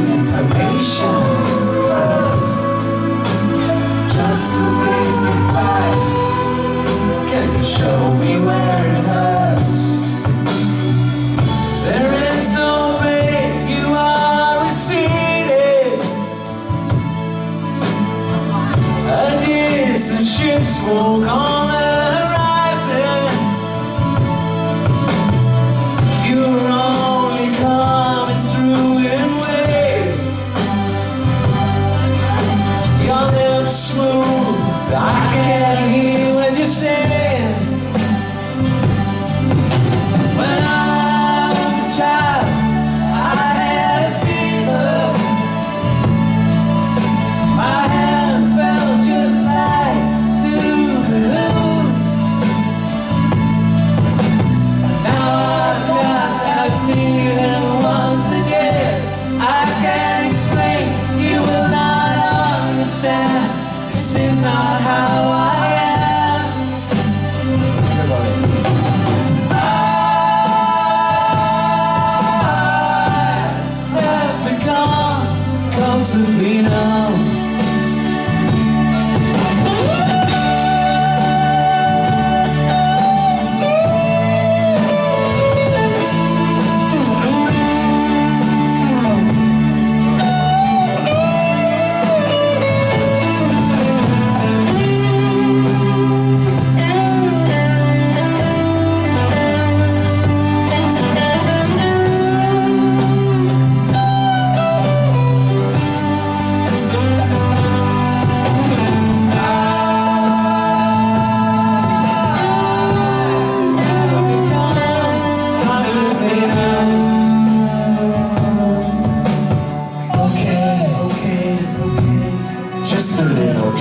information first Just a advice Can you show me where it hurts? There is no way you are receding A ships walk. come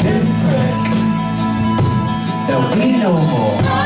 pinprick. There'll be no more.